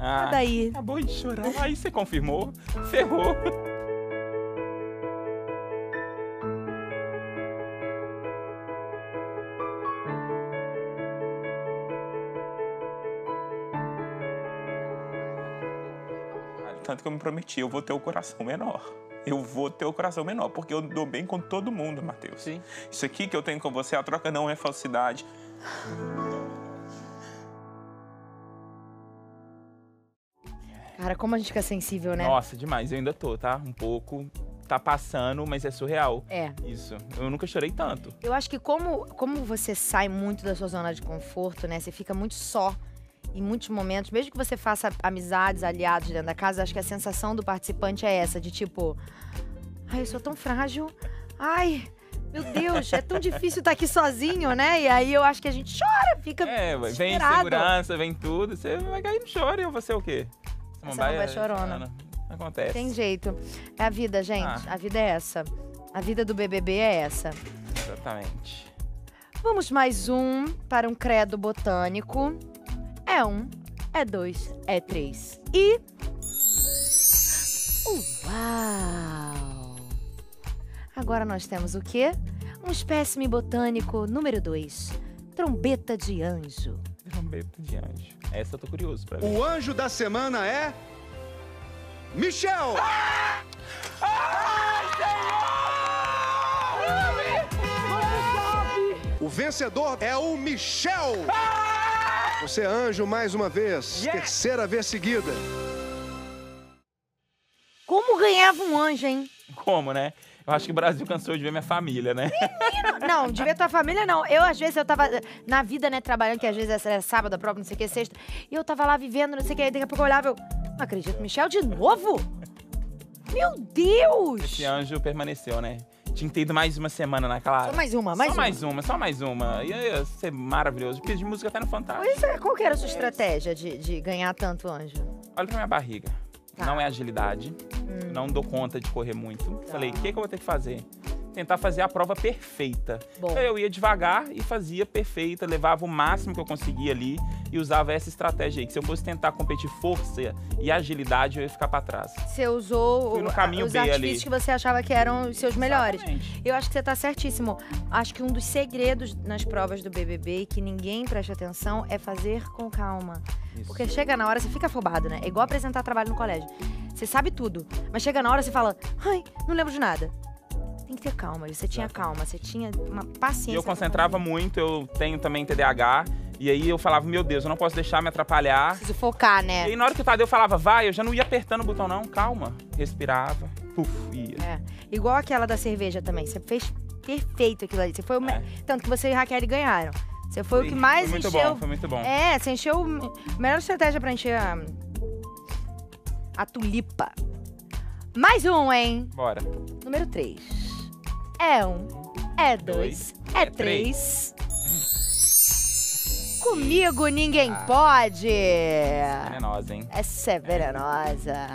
Ah, daí. Acabou de chorar. Aí você confirmou. Ferrou. Tanto que eu me prometi, eu vou ter o coração menor. Eu vou ter o coração menor, porque eu dou bem com todo mundo, Matheus. Sim. Isso aqui que eu tenho com você, a troca não é falsidade. Cara, como a gente fica sensível, né? Nossa, demais. Eu ainda tô, tá? Um pouco. Tá passando, mas é surreal. É. Isso. Eu nunca chorei tanto. Eu acho que como, como você sai muito da sua zona de conforto, né? Você fica muito só em muitos momentos. Mesmo que você faça amizades, aliados dentro da casa, acho que a sensação do participante é essa, de tipo... Ai, eu sou tão frágil. Ai, meu Deus, é tão difícil estar aqui sozinho, né? E aí eu acho que a gente chora, fica É, vem insegurança, vem tudo. Você vai cair no choro e eu vou ser o quê? Samambaia chorona. Acontece. Tem jeito. É a vida, gente. Ah. A vida é essa. A vida do BBB é essa. Exatamente. Vamos mais um para um credo botânico. É um, é dois, é três. E. Uau! Agora nós temos o quê? Um espécime botânico número dois. Trombeta de anjo. De anjo. Essa eu tô curioso pra ver. O anjo da semana é. Michel! O vencedor é o Michel! Você é anjo mais uma vez, terceira vez seguida. Como ganhava um anjo, hein? Como, né? Eu acho que o Brasil cansou de ver minha família, né? Não, de ver tua família, não. Eu, às vezes, eu tava na vida, né, trabalhando, que às vezes era sábado, a prova, não sei o que, sexta. E eu tava lá vivendo, não sei o que, aí daqui a pouco eu olhava, eu... Não acredito, Michel, de novo? Meu Deus! Esse anjo permaneceu, né? Tinha que ter ido mais uma semana na Clara. Só mais uma, mais só uma. mais uma, só mais uma. Ia ser maravilhoso. Porque de música até no Fantástico. Pois é, qual que era a sua estratégia de, de ganhar tanto anjo? Olha pra minha barriga. Tá. Não é agilidade. Hum. Não dou conta de correr muito. Tá. Falei, o que, que eu vou ter que fazer? Tentar fazer a prova perfeita. Bom. Eu ia devagar e fazia perfeita, levava o máximo que eu conseguia ali e usava essa estratégia aí. Que se eu fosse tentar competir força e agilidade, eu ia ficar pra trás. Você usou Fui no caminho os B artifícios ali. que você achava que eram os seus melhores. Exatamente. Eu acho que você tá certíssimo. Acho que um dos segredos nas provas do BBB e que ninguém presta atenção é fazer com calma. Isso. Porque chega na hora, você fica afobado, né? É igual apresentar trabalho no colégio. Você sabe tudo, mas chega na hora, você fala, ai, não lembro de nada. Tem que ter calma. e Você tinha calma, você tinha uma paciência. E eu concentrava muito, eu tenho também TDAH. E aí eu falava, meu Deus, eu não posso deixar me atrapalhar. Preciso focar, E né? aí na hora que o Tadeu falava, vai, eu já não ia apertando o botão, não. Calma. Respirava. Puf, ia. É. Igual aquela da cerveja também. Você fez perfeito aquilo ali. Você foi o me- É. Tanto que você e Raquel ganharam. Você foi o que Foi mais muito encheu. bom, foi muito bom. É, você encheu. o- Melhor estratégia pra encher a. A tulipa. Mais um, hein? Bora. Número 3. É um, é dois, é, é três. Comigo ninguém pode. Venenosa, hein? Essa é venenosa.